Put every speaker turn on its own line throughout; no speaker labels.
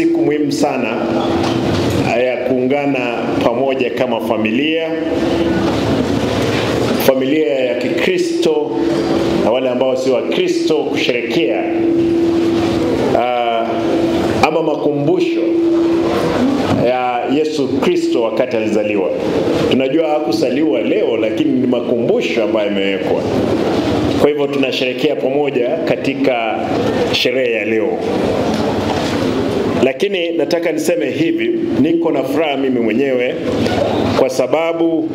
siku muhimu sana ya kuungana pamoja kama familia, familia ya Kikristo na wale ambao sio Wakristo kusherekea uh, ama makumbusho ya Yesu Kristo wakati alizaliwa. Tunajua hakusaliwa leo, lakini ni makumbusho ambayo yamewekwa. Kwa hivyo tunasherekea pamoja katika sherehe ya leo. Lakini nataka niseme hivi, niko na furaha mimi mwenyewe kwa sababu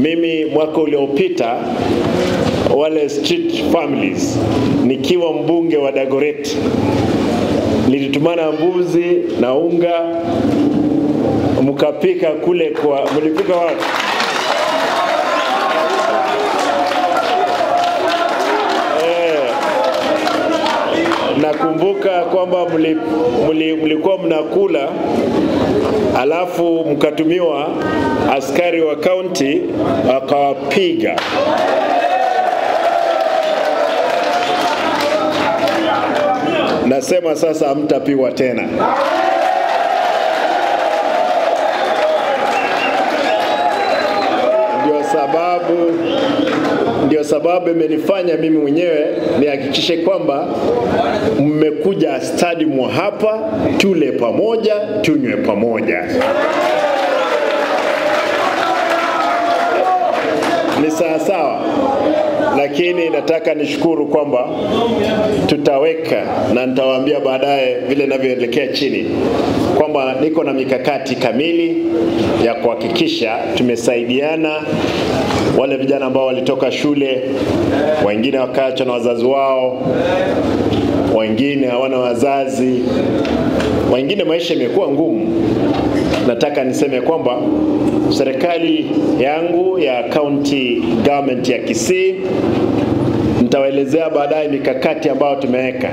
mimi mwaka uliopita wale street families nikiwa mbunge wa Dagoretti nilitumana mbuzi na unga mkapika kule kwa mlipika wapi? Nakumbuka kwamba mlikuwa mnakula alafu mkatumiwa askari wa kaunti akawapiga. Nasema sasa hamtapigwa tena. Ndio sababu ndio sababu imenifanya mimi mwenyewe nihakikishe kwamba mmekuja stadium hapa, tule pamoja, tunywe pamoja. Ni sawa sawa, lakini nataka nishukuru kwamba tutaweka na nitawaambia baadaye vile navyoelekea chini kwamba niko na mikakati kamili ya kuhakikisha tumesaidiana. Wale vijana ambao walitoka shule, wengine wakaachwa na wazazi wao, wengine hawana wazazi, wengine maisha imekuwa ngumu. Nataka niseme kwamba serikali yangu ya county government ya Kisii, nitawaelezea baadaye mikakati ambayo tumeweka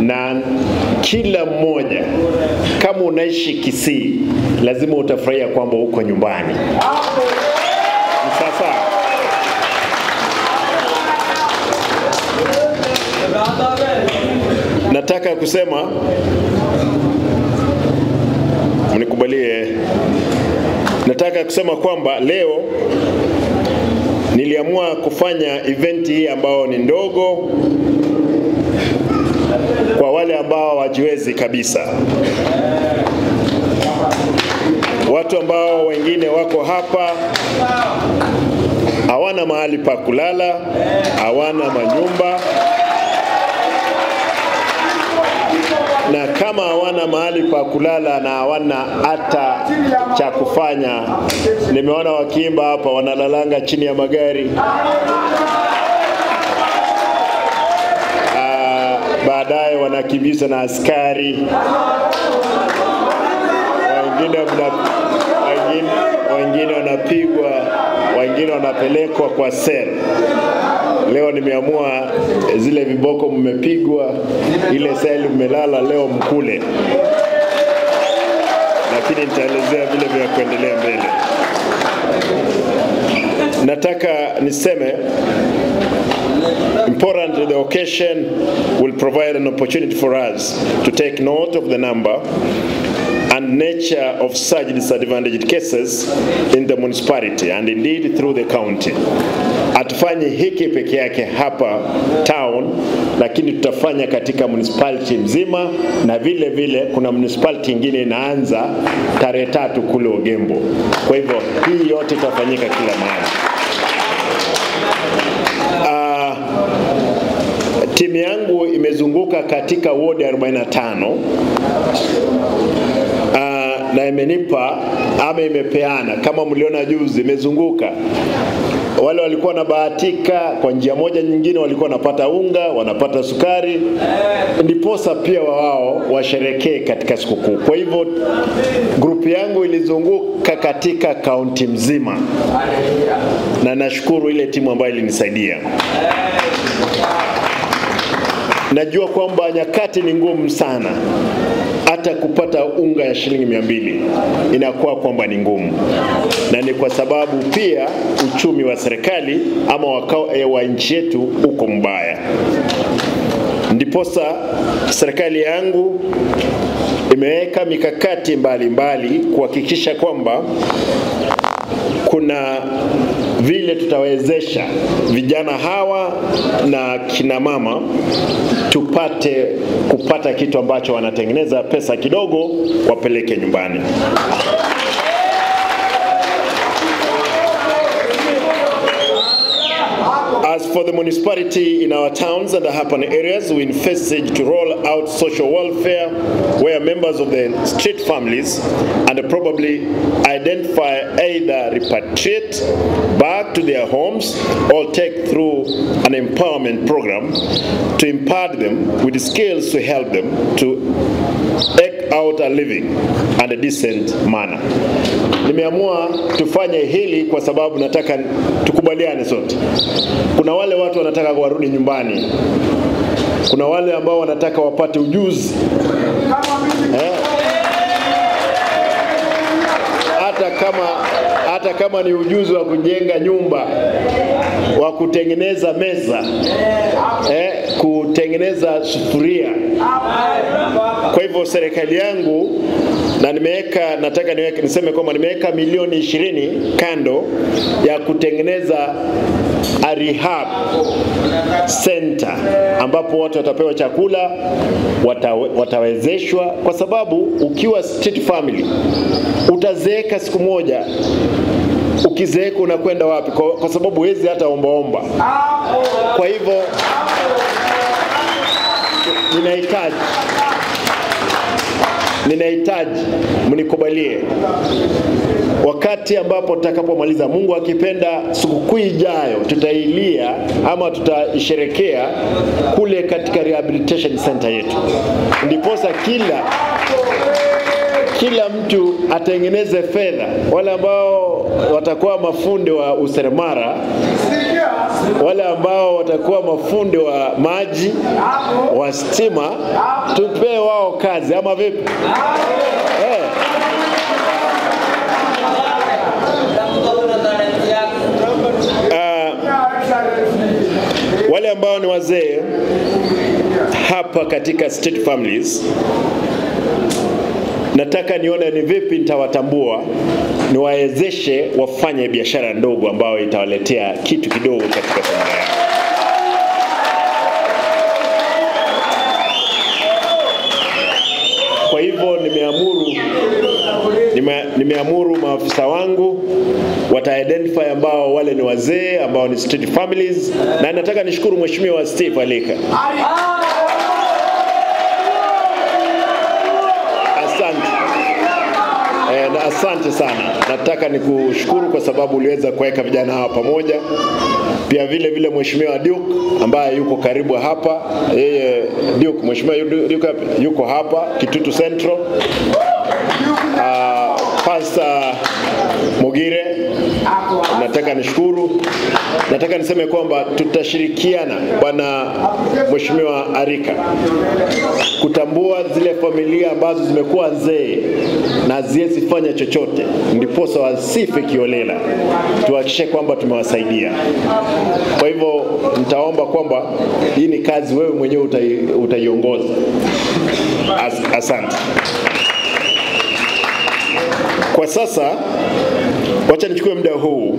na kila mmoja, kama unaishi Kisii, lazima utafurahia kwamba uko nyumbani. Sasa nataka kusema, mnikubalie, nataka kusema kwamba leo niliamua kufanya event hii ambayo ni ndogo kwa wale ambao wajiwezi kabisa, watu ambao wengine wako hapa hawana mahali pa kulala, hawana manyumba, na kama hawana mahali pa kulala na hawana hata cha kufanya, nimeona wakiimba hapa, wanalalanga chini ya magari. baadaye wanakimbizwa na askari wengine, wengine, wengine wanapigwa, wengine wanapelekwa kwa sel. Leo nimeamua zile viboko mmepigwa, ile seli mmelala leo mkule, lakini nitaelezea vile vya kuendelea mbele. Nataka niseme important the occasion will provide an opportunity for us to take note of the number and nature of such disadvantaged cases in the municipality and indeed through the county. Hatufanyi hiki peke yake hapa town, lakini tutafanya katika municipality mzima, na vile vile kuna municipality ingine inaanza tarehe tatu kule Ogembo. Kwa hivyo hii yote itafanyika kila mahali. Timu yangu imezunguka katika wodi 45 uh, na imenipa ama imepeana, kama mliona juzi, imezunguka wale walikuwa wanabahatika kwa njia moja nyingine, walikuwa wanapata unga, wanapata sukari, ndiposa pia wao washerekee katika sikukuu. Kwa hivyo grupu yangu ilizunguka katika kaunti mzima, na nashukuru ile timu ambayo ilinisaidia. Najua kwamba nyakati ni ngumu sana, hata kupata unga ya shilingi mia mbili inakuwa kwamba ni ngumu, na ni kwa sababu pia uchumi wa serikali ama wa nchi yetu uko mbaya. Ndiposa serikali yangu imeweka mikakati mbalimbali kuhakikisha kwamba kuna vile tutawezesha vijana hawa na kina mama tupate kupata kitu ambacho wanatengeneza pesa kidogo wapeleke nyumbani. For the municipality in our towns and the urban areas, we envisage to roll out social welfare where members of the street families and probably identify either repatriate back to their homes or take through an empowerment program to impart them with skills to help them to eke out a living and a decent manner. Nimeamua tufanye hili kwa sababu nataka tukubaliane sote. Kuna wale watu wanataka warudi nyumbani, kuna wale ambao wanataka wapate ujuzi eh? hata kama hata kama ni ujuzi wa kujenga nyumba, wa kutengeneza meza eh, kutengeneza sufuria. Kwa hivyo serikali yangu na nimeweka, nataka niweke, niseme kwamba nimeweka milioni ishirini kando ya kutengeneza a rehab center ambapo watu watapewa chakula, watawe, watawezeshwa, kwa sababu ukiwa street family utazeeka siku moja. Ukizeeka unakwenda wapi? Kwa, kwa sababu huwezi hata ombaomba. Kwa hivyo ninahitaji. Ninahitaji mnikubalie. Wakati ambapo tutakapomaliza, Mungu akipenda, sikukuu ijayo tutailia ama tutaisherekea kule katika rehabilitation center yetu, ndiposa kila kila mtu atengeneze fedha. Wale ambao watakuwa mafundi wa useremara, wale ambao watakuwa mafundi wa maji, wa stima, tupee wao kazi, ama vipi? Eh. wale ambao ni wazee hapa katika state families, nataka nione ni vipi nitawatambua, niwawezeshe wafanye biashara ndogo ambayo itawaletea kitu kidogo katika familia yao. Kwa hivyo nimeamuru nime, nimeamuru maafisa wangu wata identify ambao wale ni wazee ambao ni street families, na nataka nishukuru Mheshimiwa Steve Alika. Asante sana. Nataka nikushukuru kwa sababu uliweza kuweka vijana hawa pamoja. Pia vile vile Mheshimiwa Duke ambaye yuko karibu hapa, yeye Duke, Mheshimiwa Duke yuko hapa Kitutu Central. Uh, Pastor Mugire nataka nishukuru. Nataka niseme kwamba tutashirikiana bwana Mheshimiwa Arika kutambua zile familia ambazo zimekuwa nzee na haziwezi fanya chochote, ndiposa wasife kiolela, tuhakikishe kwamba tumewasaidia. Kwa hivyo nitaomba kwamba hii ni kazi wewe mwenyewe utai, utaiongoza. As, asante. Kwa sasa wacha nichukue muda huu